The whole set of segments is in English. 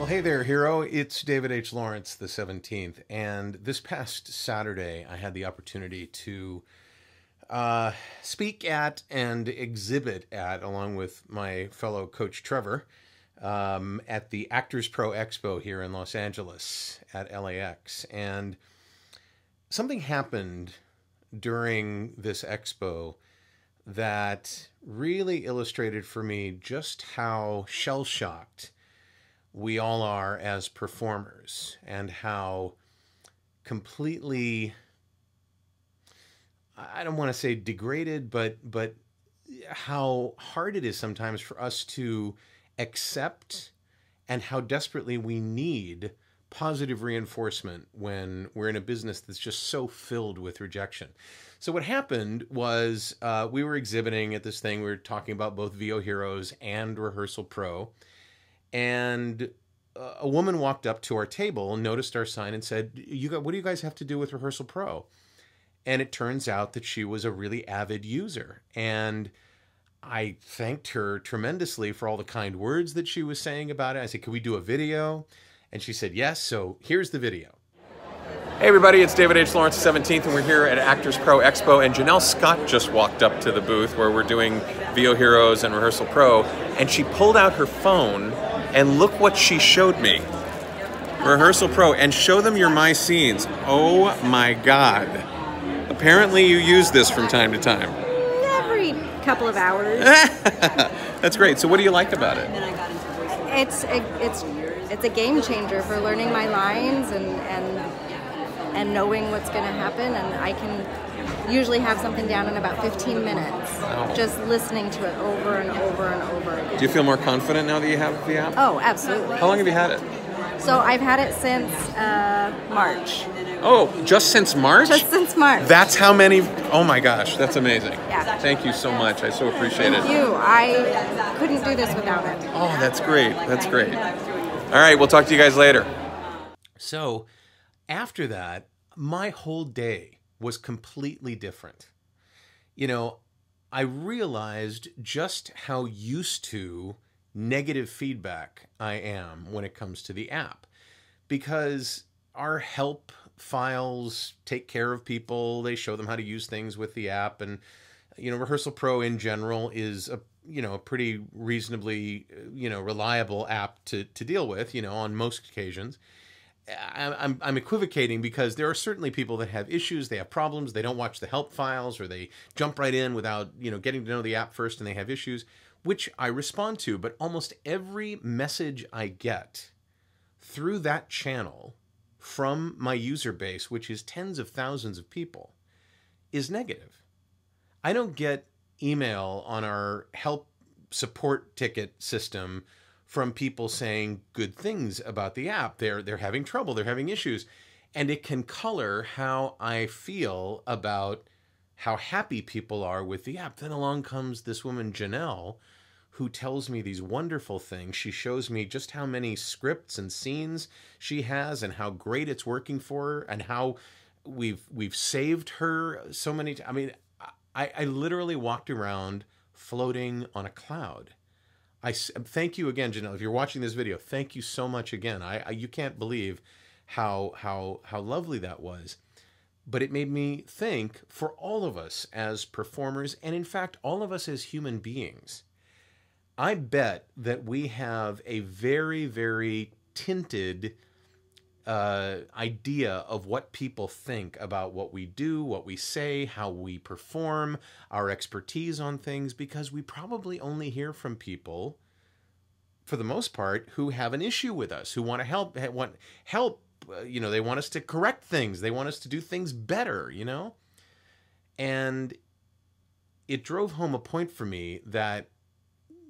Well, hey there, hero. It's David H. Lawrence, the 17th. And this past Saturday, I had the opportunity to uh, speak at and exhibit at, along with my fellow coach Trevor, um, at the Actors Pro Expo here in Los Angeles at LAX. And something happened during this expo that really illustrated for me just how shell shocked we all are as performers and how completely I don't want to say degraded but but how hard it is sometimes for us to accept and how desperately we need positive reinforcement when we're in a business that's just so filled with rejection. So what happened was uh, we were exhibiting at this thing. We were talking about both VO Heroes and Rehearsal Pro, and uh, a woman walked up to our table noticed our sign and said, "You got what do you guys have to do with Rehearsal Pro?" And it turns out that she was a really avid user and. I thanked her tremendously for all the kind words that she was saying about it. I said, Can we do a video? And she said, Yes. So here's the video. Hey everybody, it's David H. Lawrence 17th, and we're here at Actors Pro Expo, and Janel Scott just walked up to the booth where we're doing VO Heroes and Rehearsal Pro, and she pulled out her phone, and look what she showed me. Rehearsal Pro, and show them your My Scenes. Oh my God. Apparently you use this from time to time. Every couple of hours. That's great. So what do you like about it? it's a, it's it's a game changer for learning my lines and and and knowing what's going to happen and I can usually have something down in about 15 minutes just listening to it over and over and over again. Do you feel more confident now that you have the app? Oh, absolutely. How long have you had it? So I've had it since uh, March. Oh, just since March? Just since March. That's how many. Oh my gosh, that's amazing. Yeah. Thank you so much. I so appreciate it. Thank you. I couldn't do this without it. Oh, that's great. That's great. All right, we'll talk to you guys later. So, after that, my whole day was completely different. You know, I realized just how used to negative feedback I am when it comes to the app because our help files take care of people, they show them how to use things with the app and you know, Rehearsal Pro in general is a you know a pretty reasonably you know reliable app to to deal with. You know, on most occasions. I'm I'm equivocating because there are certainly people that have issues, they have problems, they don't watch the help files, or they jump right in without you know getting to know the app first, and they have issues, which I respond to. But almost every message I get through that channel from my user base, which is tens of thousands of people, is negative. I don't get email on our help support ticket system from people saying good things about the app. They're they're having trouble, they're having issues, and it can color how I feel about how happy people are with the app. Then along comes this woman Janel who tells me these wonderful things. She shows me just how many scripts and scenes she has and how great it's working for her and how we've we've saved her so many t- I mean I, I literally walked around floating on a cloud. I thank you again, Janel. If you're watching this video, thank you so much again. I, I you can't believe how how how lovely that was. But it made me think for all of us as performers, and in fact, all of us as human beings. I bet that we have a very very tinted uh, idea of what people think about what we do, what we say, how we perform, our expertise on things, because we probably only hear from people, for the most part, who have an issue with us, who want to help, want help. uh, You know, they want us to correct things, they want us to do things better. You know, and it drove home a point for me that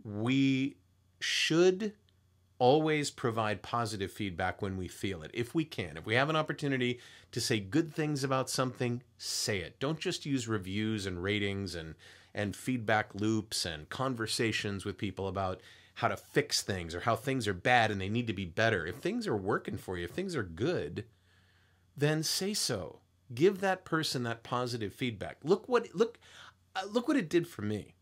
we should always provide positive feedback when we feel it, if we can. If we have an opportunity to say good things about something, say it. Don't just use reviews and ratings and and feedback loops and conversations with people about how to fix things or how things are bad and they need to be better. If things are working for you, if things are good, then say so. Give that person that positive feedback. Look what look uh, look what it did for me.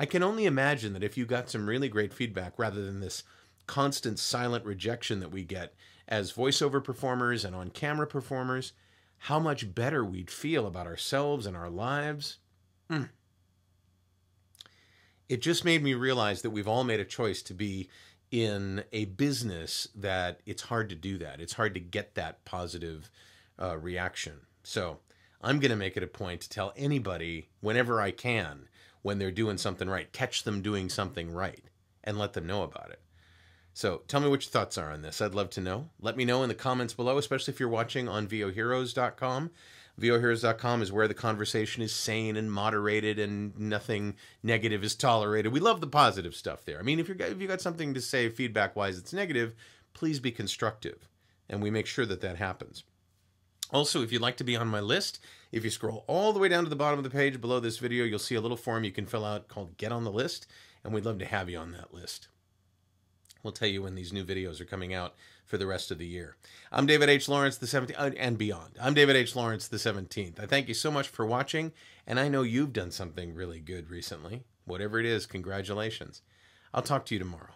I can only imagine that if you got some really great feedback rather than this constant silent rejection that we get as voiceover performers and on camera performers, how much better we'd feel about ourselves and our lives. Mm. It just made me realize that we've all made a choice to be in a business that it's hard to do that. It's hard to get that positive uh, reaction. So I'm going to make it a point to tell anybody whenever I can when they're doing something right, catch them doing something right, and let them know about it. So tell me what your thoughts are on this. I'd love to know. Let me know in the comments below, especially if you're watching on VOHeroes.com. VOHeroes.com is where the conversation is sane and moderated and nothing negative is tolerated. We love the positive stuff there. I mean, if, you're, if you got something to say feedback wise that's negative, please be constructive. And we make sure that that happens. Also, if you'd like to be on my list, if you scroll all the way down to the bottom of the page below this video, you'll see a little form you can fill out called Get on the List, and we'd love to have you on that list. We'll tell you when these new videos are coming out for the rest of the year. I'm David H. Lawrence, the 17th, uh, and beyond. I'm David H. Lawrence, the 17th. I thank you so much for watching, and I know you've done something really good recently. Whatever it is, congratulations. I'll talk to you tomorrow.